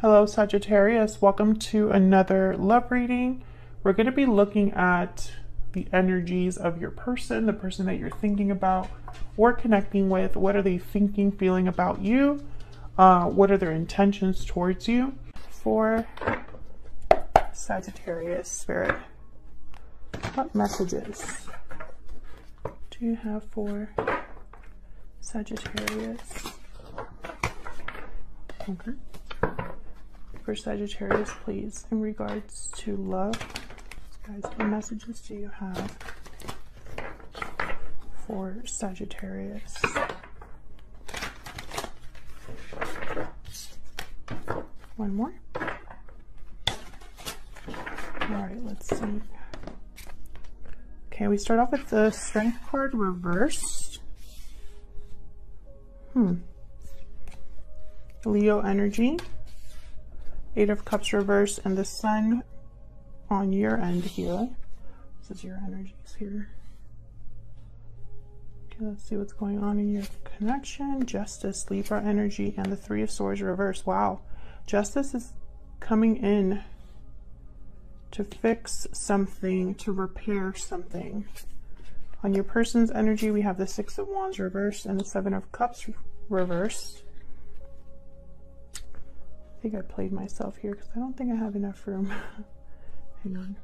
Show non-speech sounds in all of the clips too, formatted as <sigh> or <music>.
Hello, Sagittarius. Welcome to another love reading. We're going to be looking at the energies of your person, the person that you're thinking about or connecting with. What are they thinking, feeling about you? Uh, what are their intentions towards you? For Sagittarius Spirit, what messages do you have for Sagittarius? Okay for Sagittarius, please, in regards to love. Guys, what messages do you have for Sagittarius? One more. All right, let's see. Okay, we start off with the Strength card reversed. Hmm. Leo energy. Eight of Cups reverse and the Sun on your end here. This is your energies here. Okay, let's see what's going on in your connection. Justice, Libra energy, and the Three of Swords reverse. Wow. Justice is coming in to fix something, to repair something. On your person's energy, we have the Six of Wands reversed and the Seven of Cups reversed. I think I played myself here because I don't think I have enough room. <laughs> Hang on.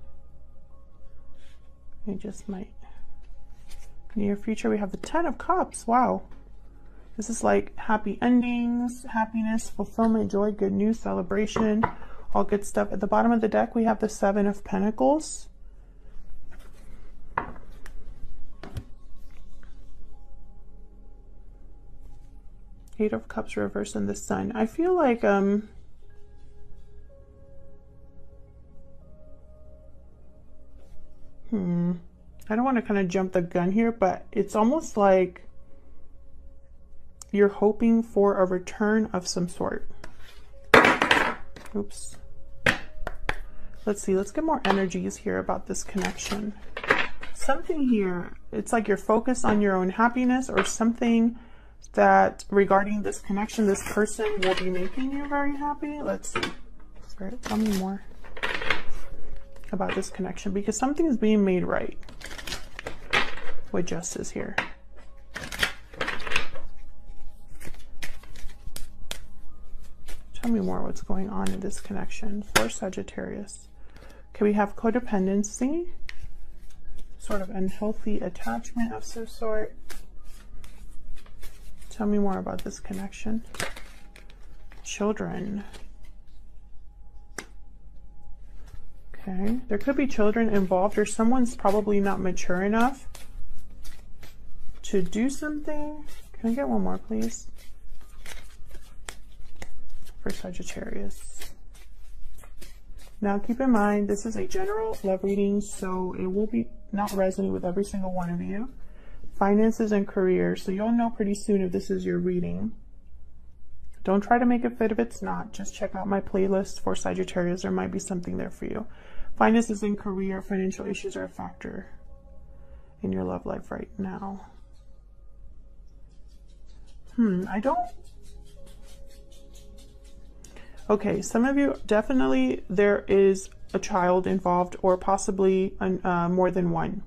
I just might. Near future, we have the Ten of Cups. Wow. This is like happy endings, happiness, fulfillment, joy, good news, celebration, all good stuff. At the bottom of the deck, we have the Seven of Pentacles. Eight of Cups reversed and the Sun. I feel like um I don't want to kind of jump the gun here, but it's almost like you're hoping for a return of some sort. Oops. Let's see, let's get more energies here about this connection. Something here, it's like you're focused on your own happiness or something that regarding this connection, this person will be making you very happy. Let's see. Spirit, tell me more about this connection because something is being made right with justice here. Tell me more what's going on in this connection for Sagittarius. Okay, we have codependency, sort of unhealthy attachment of some sort. Tell me more about this connection. Children. Okay, there could be children involved or someone's probably not mature enough to do something. Can I get one more, please? For Sagittarius. Now keep in mind, this is a general love reading, so it will be not resonate with every single one of you. Finances and career, so you'll know pretty soon if this is your reading. Don't try to make it fit if it's not. Just check out my playlist for Sagittarius. There might be something there for you. Finances and career, financial issues are a factor in your love life right now. Hmm, I don't. Okay, some of you definitely there is a child involved or possibly an, uh, more than one.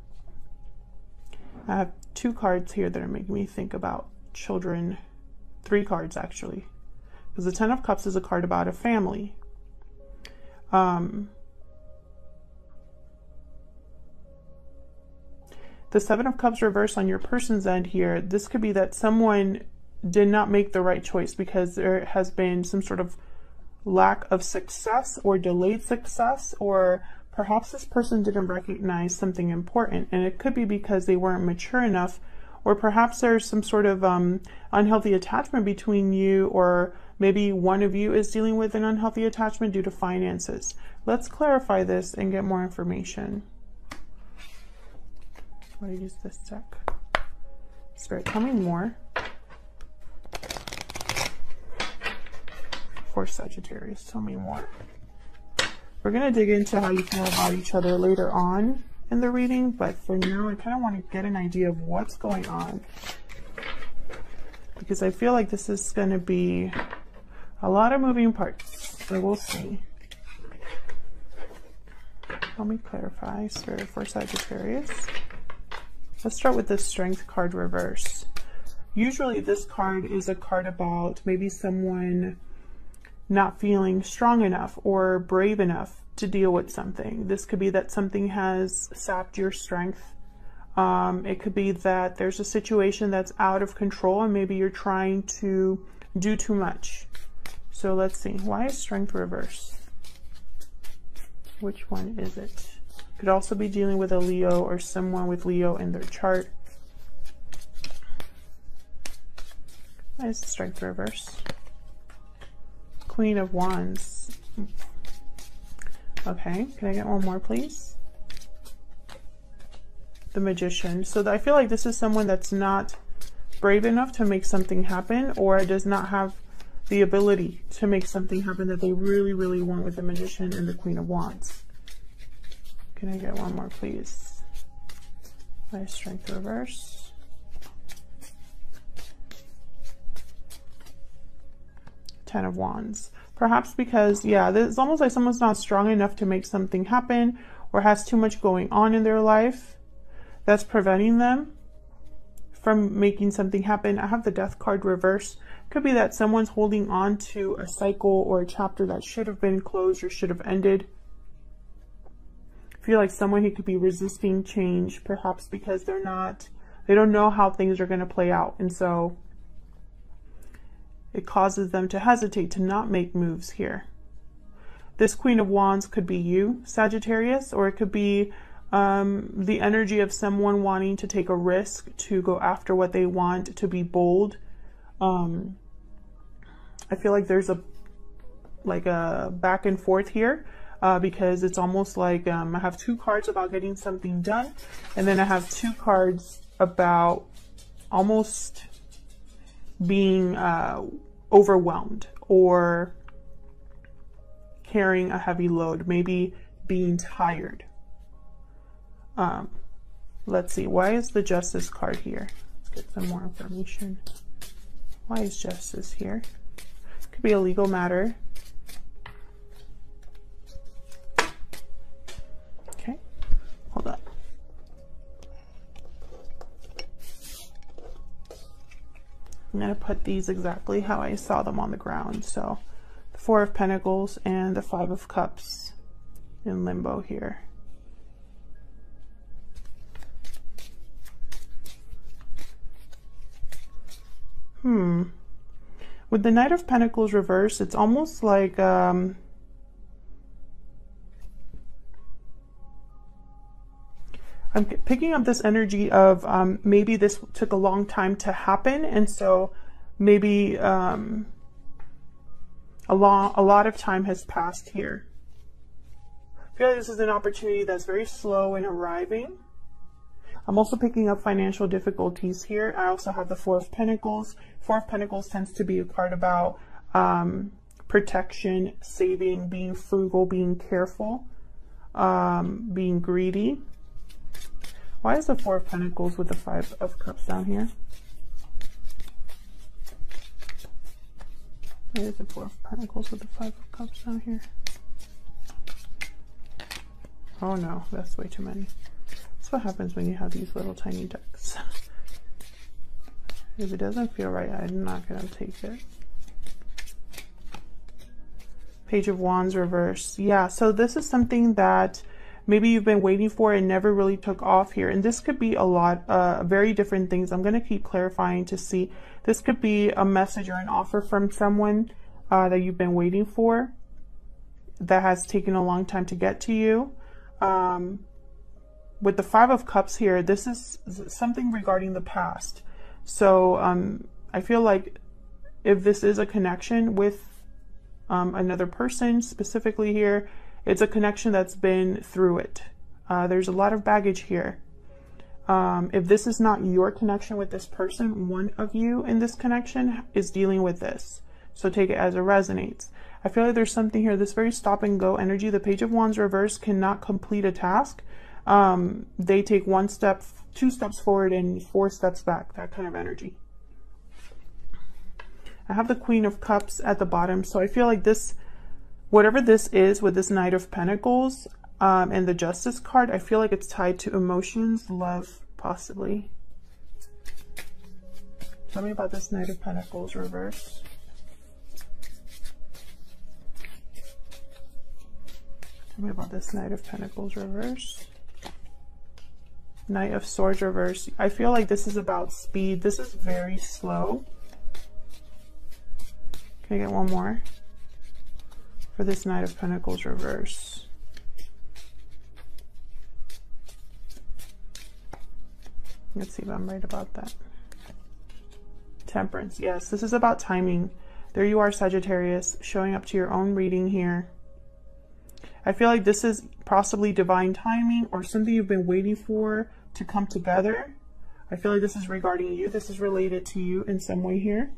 I have two cards here that are making me think about children. Three cards actually. Because the Ten of Cups is a card about a family. Um, the Seven of Cups reverse on your person's end here, this could be that someone did not make the right choice because there has been some sort of lack of success or delayed success or perhaps this person didn't recognize something important and it could be because they weren't mature enough or perhaps there's some sort of um, unhealthy attachment between you or maybe one of you is dealing with an unhealthy attachment due to finances. Let's clarify this and get more information. What do I use this deck? Spirit, tell me more. For Sagittarius, tell me more. We're going to dig into how you feel about each other later on in the reading, but for now, I kind of want to get an idea of what's going on. Because I feel like this is going to be a lot of moving parts. So we'll see. Let me clarify, Spirit for Sagittarius. Let's start with the Strength card reverse. Usually this card is a card about maybe someone not feeling strong enough or brave enough to deal with something. This could be that something has sapped your strength. Um, it could be that there's a situation that's out of control and maybe you're trying to do too much. So let's see. Why is strength reverse? Which one is it? Could also be dealing with a Leo or someone with Leo in their chart. Why is strength reverse? Queen of Wands. Okay, can I get one more, please? The Magician. So I feel like this is someone that's not brave enough to make something happen or does not have the ability to make something happen that they really, really want with the Magician and the Queen of Wands. Can I get one more, please? My Strength Reverse. Ten of Wands. Perhaps because, yeah, it's almost like someone's not strong enough to make something happen or has too much going on in their life that's preventing them from making something happen. I have the death card reverse. Could be that someone's holding on to a cycle or a chapter that should have been closed or should have ended. Feel like someone who could be resisting change, perhaps because they're not, they don't know how things are going to play out. And so it causes them to hesitate to not make moves here. This Queen of Wands could be you, Sagittarius, or it could be um, the energy of someone wanting to take a risk, to go after what they want, to be bold. Um, I feel like there's a like a back and forth here uh, because it's almost like um, I have two cards about getting something done, and then I have two cards about almost being uh, overwhelmed or carrying a heavy load, maybe being tired. Um, let's see, why is the justice card here? Let's get some more information. Why is justice here? Could be a legal matter. Okay, hold on. I'm going to put these exactly how I saw them on the ground. So the Four of Pentacles and the Five of Cups in limbo here. Hmm. With the Knight of Pentacles reversed, it's almost like um, I'm picking up this energy of um, maybe this took a long time to happen, and so maybe um, a, long, a lot of time has passed here. I feel like this is an opportunity that's very slow in arriving. I'm also picking up financial difficulties here. I also have the Four of Pentacles. Four of Pentacles tends to be a card about um, protection, saving, being frugal, being careful, um, being greedy. Why is the Four of Pentacles with the Five of Cups down here? Why is the Four of Pentacles with the Five of Cups down here? Oh no, that's way too many. That's what happens when you have these little tiny decks. <laughs> if it doesn't feel right, I'm not going to take it. Page of Wands reverse. Yeah, so this is something that maybe you've been waiting for and never really took off here. And this could be a lot, uh, very different things. I'm going to keep clarifying to see. This could be a message or an offer from someone uh, that you've been waiting for that has taken a long time to get to you. Um, with the Five of Cups here, this is something regarding the past. So um, I feel like if this is a connection with um, another person specifically here, it's a connection that's been through it. Uh, there's a lot of baggage here. Um, if this is not your connection with this person, one of you in this connection is dealing with this. So take it as it resonates. I feel like there's something here, this very stop and go energy. The Page of Wands reverse cannot complete a task. Um, they take one step, two steps forward and four steps back, that kind of energy. I have the Queen of Cups at the bottom, so I feel like this whatever this is with this Knight of Pentacles um, and the Justice card, I feel like it's tied to emotions, love, possibly. Tell me about this Knight of Pentacles reverse. Tell me about this Knight of Pentacles reverse. Knight of Swords reverse. I feel like this is about speed. This is very slow. Can I get one more? For this Knight of Pentacles reverse. Let's see if I'm right about that. Temperance. Yes, this is about timing. There you are, Sagittarius, showing up to your own reading here. I feel like this is possibly divine timing or something you've been waiting for to come together. I feel like this is regarding you. This is related to you in some way here.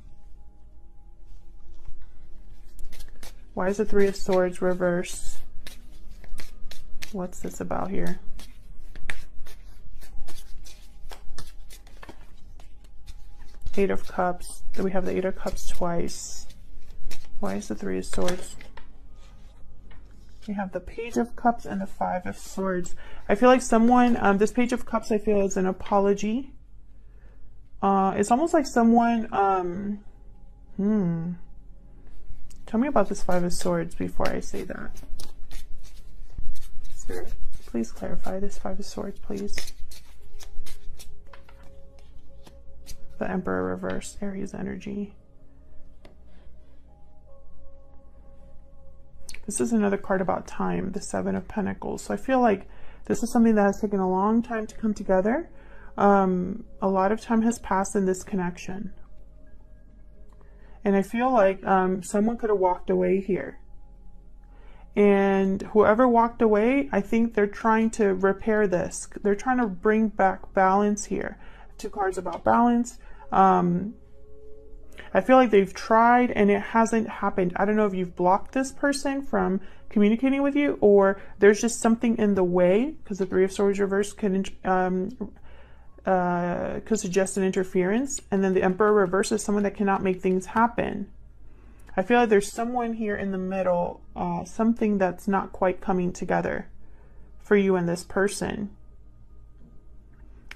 Why is the Three of Swords reversed? What's this about here? Eight of Cups. We have the Eight of Cups twice. Why is the Three of Swords? We have the Page of Cups and the Five of Swords. I feel like someone, um, this Page of Cups, I feel is an apology. Uh, it's almost like someone, um, hmm. Tell me about this Five of Swords before I say that. Spirit, please clarify this Five of Swords, please. The Emperor reverse, Aries energy. This is another card about time, the Seven of Pentacles. So I feel like this is something that has taken a long time to come together. Um, a lot of time has passed in this connection. And I feel like um, someone could have walked away here. And whoever walked away, I think they're trying to repair this. They're trying to bring back balance here. Two cards about balance. Um, I feel like they've tried and it hasn't happened. I don't know if you've blocked this person from communicating with you or there's just something in the way because the Three of Swords reverse can um, uh, could suggest an interference. And then the Emperor reverse is someone that cannot make things happen. I feel like there's someone here in the middle, uh, something that's not quite coming together for you and this person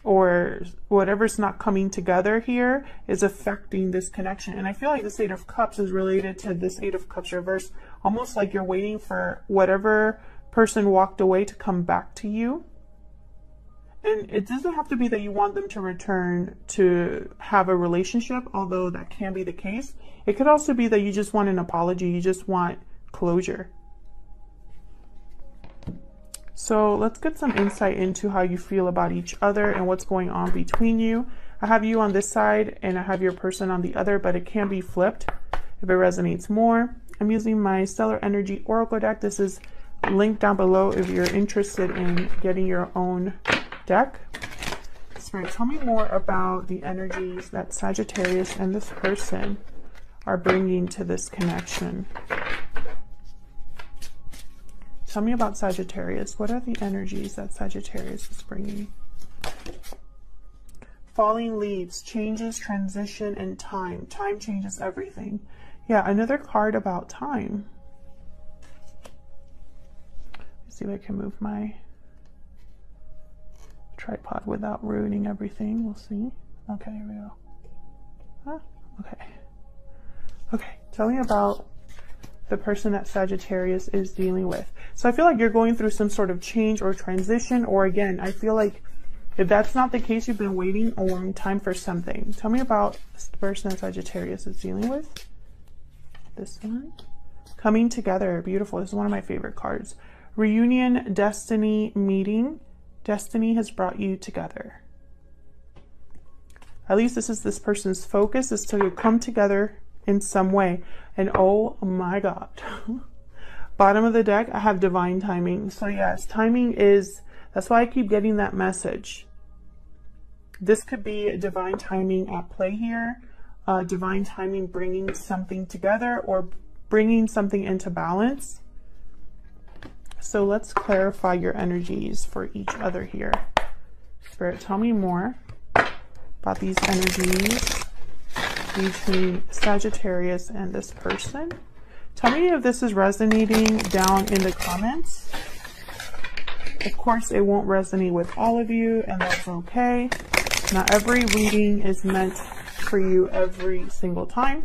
or whatever's not coming together here is affecting this connection. And I feel like this Eight of Cups is related to this Eight of Cups reverse, almost like you're waiting for whatever person walked away to come back to you. And it doesn't have to be that you want them to return to have a relationship, although that can be the case. It could also be that you just want an apology, you just want closure. So let's get some insight into how you feel about each other and what's going on between you. I have you on this side and I have your person on the other, but it can be flipped if it resonates more. I'm using my Stellar Energy Oracle deck. This is linked down below if you're interested in getting your own deck. Spirit, tell me more about the energies that Sagittarius and this person are bringing to this connection. Tell me about Sagittarius. What are the energies that Sagittarius is bringing? Falling leaves, changes, transition, and time. Time changes everything. Yeah, another card about time. Let's see if I can move my tripod without ruining everything. We'll see. Okay, here we go. Huh? Okay. Okay, tell me about the person that Sagittarius is dealing with. So I feel like you're going through some sort of change or transition, or again, I feel like if that's not the case, you've been waiting a long time for something. Tell me about the person that Sagittarius is dealing with. This one. Coming together. Beautiful. This is one of my favorite cards. Reunion, destiny, meeting. Destiny has brought you together. At least this is this person's focus is to come together in some way. And oh my God. <laughs> Bottom of the deck, I have divine timing. So yes, timing is, that's why I keep getting that message. This could be divine timing at play here. Uh, divine timing bringing something together or bringing something into balance. So let's clarify your energies for each other here. Spirit, tell me more about these energies between Sagittarius and this person. Tell me if this is resonating down in the comments. Of course, it won't resonate with all of you, and that's okay. Not every reading is meant for you every single time.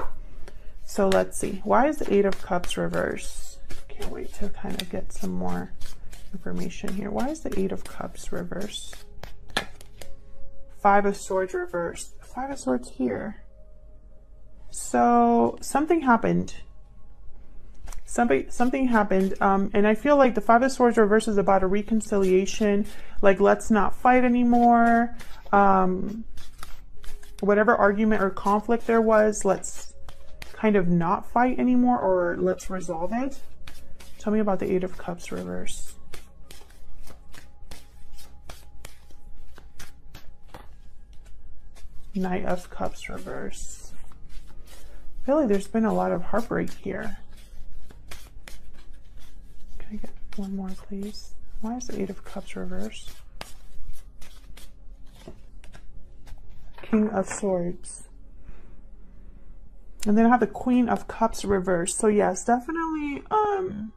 So let's see. Why is the Eight of Cups reverse? Can't wait to kind of get some more information here. Why is the Eight of Cups reverse? Five of Swords reverse. Five of Swords here. So something happened. Something something happened, um, and I feel like the Five of Swords reverse is about a reconciliation. Like let's not fight anymore. Um, whatever argument or conflict there was, let's kind of not fight anymore, or let's resolve it. Tell me about the Eight of Cups reverse. Knight of Cups reverse. Feel like there's been a lot of heartbreak here. Can I get one more, please? Why is the Eight of Cups reverse? King of Swords. And then I have the Queen of Cups reverse. So yes, definitely, um,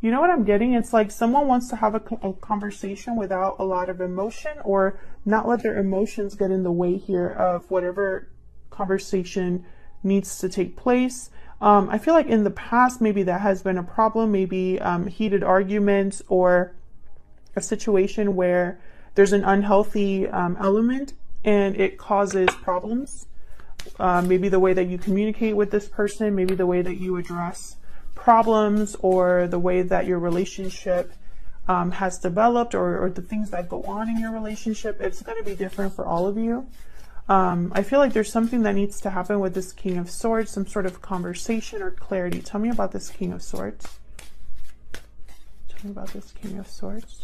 you know what I'm getting? It's like someone wants to have a, a, conversation without a lot of emotion or not let their emotions get in the way here of whatever conversation needs to take place. Um, I feel like in the past, maybe that has been a problem, maybe um, heated arguments or a situation where there's an unhealthy um, element and it causes problems. Uh, maybe the way that you communicate with this person, maybe the way that you address problems or the way that your relationship um, has developed or, or, the things that go on in your relationship, it's going to be different for all of you. Um, I feel like there's something that needs to happen with this King of Swords, some sort of conversation or clarity. Tell me about this King of Swords. Tell me about this King of Swords.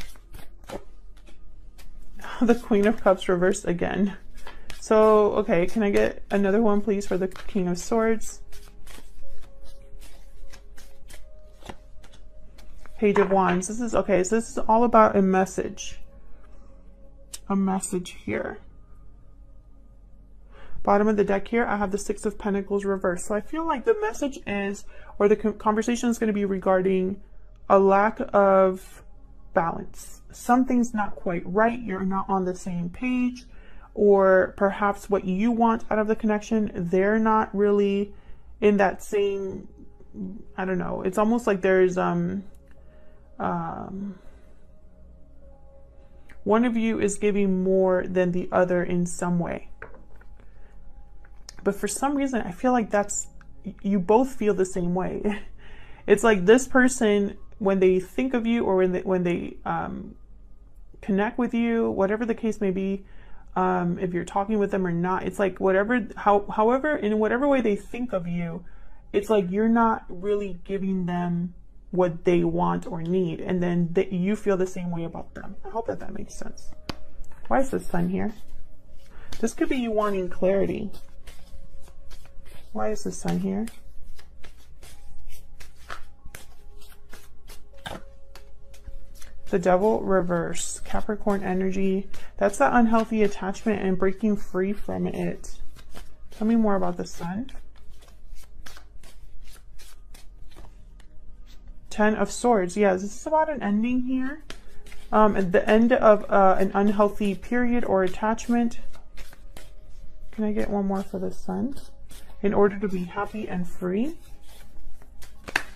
<laughs> the Queen of Cups reversed again. So, okay, can I get another one, please, for the King of Swords? Page of Wands. This is, okay, so this is all about a message. A message here. Bottom of the deck here, I have the Six of Pentacles reversed. So I feel like the message is, or the conversation is going to be regarding a lack of balance. Something's not quite right. You're not on the same page. Or perhaps what you want out of the connection, they're not really in that same, I don't know. It's almost like there's, um, um, one of you is giving more than the other in some way. But for some reason, I feel like that's, you both feel the same way. <laughs> it's like this person, when they think of you or when they, when they um, connect with you, whatever the case may be, um, if you're talking with them or not, it's like whatever, how, however, in whatever way they think of you, it's like you're not really giving them what they want or need, and then that you feel the same way about them. I hope that that makes sense. Why is the sun here? This could be you wanting clarity. Why is the sun here? The devil reverse, Capricorn energy. That's that unhealthy attachment and breaking free from it. Tell me more about the sun. Ten of Swords. Yes, this is about an ending here. Um, at the end of uh, an unhealthy period or attachment. Can I get one more for the sun? In order to be happy and free.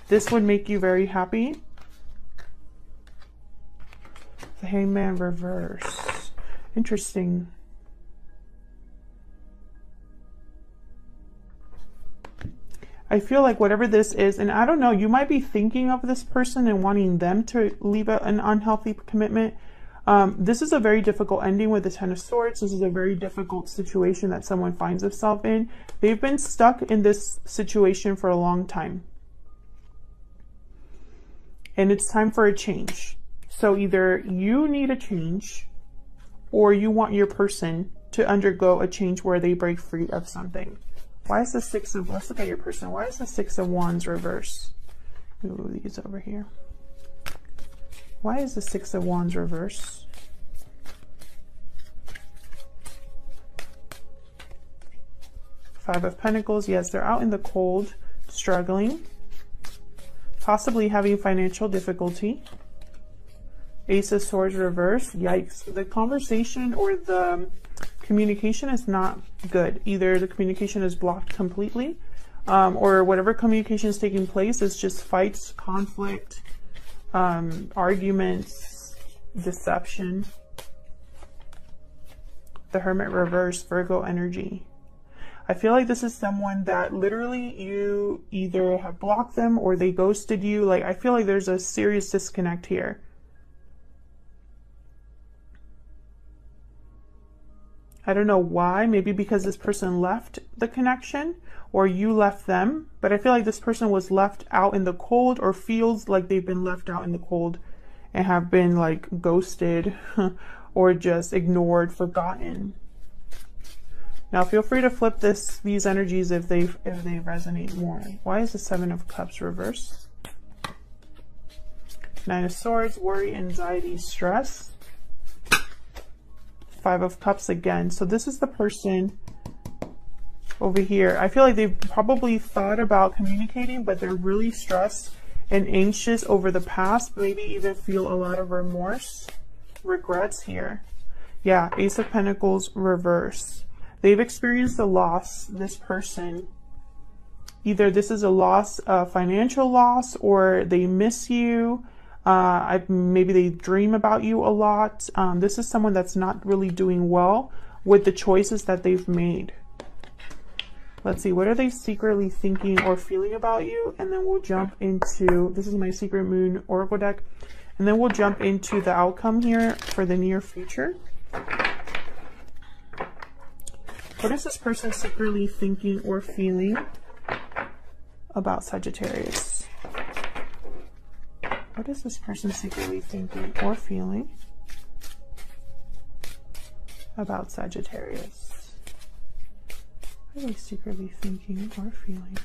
This would make you very happy. The Hangman reverse. Interesting. I feel like whatever this is, and I don't know, you might be thinking of this person and wanting them to leave a, an unhealthy commitment. Um, this is a very difficult ending with the Ten of Swords. This is a very difficult situation that someone finds themselves in. They've been stuck in this situation for a long time. And it's time for a change. So either you need a change or you want your person to undergo a change where they break free of something. Why is the Six of, let's look at your person. Why is the Six of Wands reverse? Move these over here. Why is the Six of Wands reverse? Five of Pentacles. Yes, they're out in the cold, struggling. possibly having financial difficulty. Ace of Swords reverse. Yikes. The conversation or the communication is not good. Either the communication is blocked completely um, or whatever communication is taking place is just fights, conflict, um, arguments, deception. The Hermit reverse, Virgo energy. I feel like this is someone that literally you either have blocked them or they ghosted you. Like, I feel like there's a serious disconnect here. I don't know why. Maybe because this person left the connection or you left them. But I feel like this person was left out in the cold or feels like they've been left out in the cold and have been like ghosted <laughs> or just ignored, forgotten. Now feel free to flip this these energies if they if they resonate more. Why is the Seven of Cups reversed? Nine of Swords, worry, anxiety, stress. Five of Cups again. So this is the person over here. I feel like they've probably thought about communicating, but they're really stressed and anxious over the past, maybe even feel a lot of remorse, regrets here. Yeah, Ace of Pentacles reverse. They've experienced a loss, this person. Either this is a loss, a financial loss, or they miss you. Uh, I, maybe they dream about you a lot. Um, this is someone that's not really doing well with the choices that they've made. Let's see, what are they secretly thinking or feeling about you? And then we'll jump into, this is my Secret Moon Oracle deck. And then we'll jump into the outcome here for the near future. What is this person secretly thinking or feeling about Sagittarius? What is this person secretly thinking or feeling about Sagittarius? What are they secretly thinking or feeling?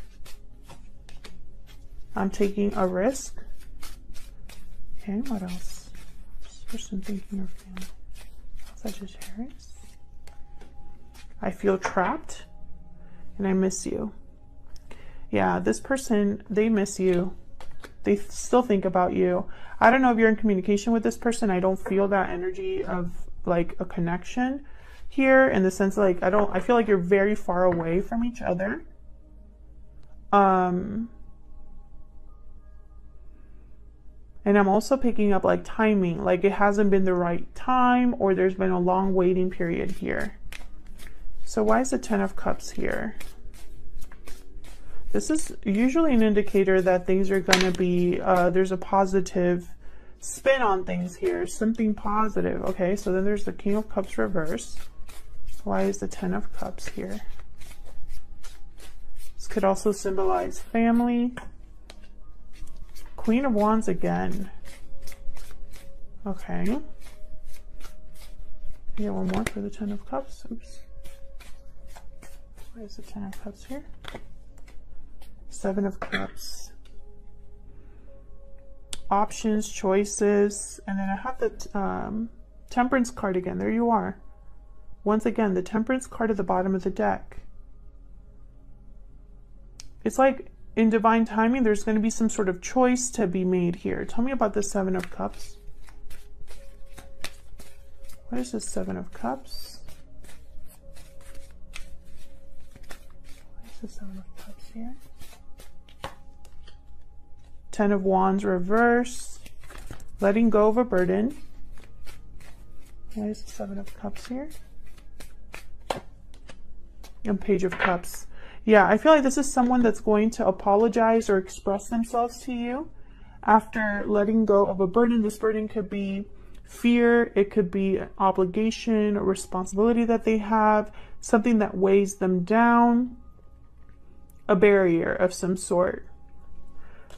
I'm taking a risk. Okay, what else? This person thinking or feeling? Sagittarius. I feel trapped and I miss you. Yeah, this person, they miss you. They still think about you. I don't know if you're in communication with this person. I don't feel that energy of like a connection here in the sense like I don't I feel like you're very far away from each other. Um and I'm also picking up like timing, like it hasn't been the right time or there's been a long waiting period here. So why is the 10 of cups here? This is usually an indicator that things are going to be, uh, there's a positive spin on things here, something positive. Okay, so then there's the King of Cups reverse. Why is the Ten of Cups here? This could also symbolize family. Queen of Wands again. Okay. Get one more for the Ten of Cups. Oops. Why is the Ten of Cups here? Seven of Cups. Options, choices, and then I have the um, Temperance card again. There you are. Once again, the Temperance card at the bottom of the deck. It's like in divine timing, there's going to be some sort of choice to be made here. Tell me about the Seven of Cups. What is the Seven of Cups? What is the Seven of Cups here? Ten of Wands reverse. Letting go of a burden. Why is the Seven of Cups here? and Page of Cups. Yeah, I feel like this is someone that's going to apologize or express themselves to you after letting go of a burden. This burden could be fear, it could be an obligation or responsibility that they have, something that weighs them down, a barrier of some sort.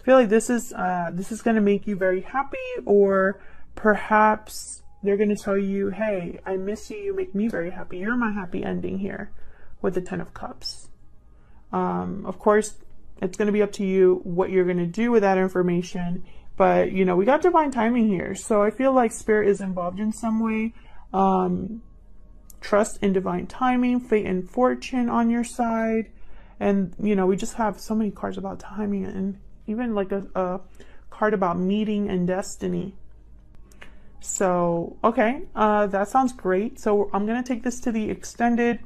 Feel like this is uh, this is going to make you very happy, or perhaps they're going to tell you, "Hey, I miss you. You make me very happy. You're my happy ending here." with the Ten of Cups. Um, of course, it's going to be up to you what you're going to do with that information. But, you know, we got divine timing here. So I feel like spirit is involved in some way. Um, trust in divine timing, fate and fortune on your side. And, you know, we just have so many cards about timing and even like a, a card about meeting and destiny. So, okay, uh, that sounds great. So I'm going to take this to the extended.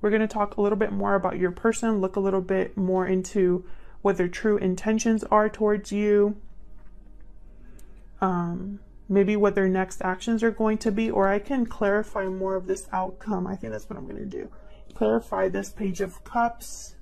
We're going to talk a little bit more about your person, look a little bit more into what their true intentions are towards you. Um, maybe what their next actions are going to be, or I can clarify more of this outcome. I think that's what I'm going to do. Clarify this page of cups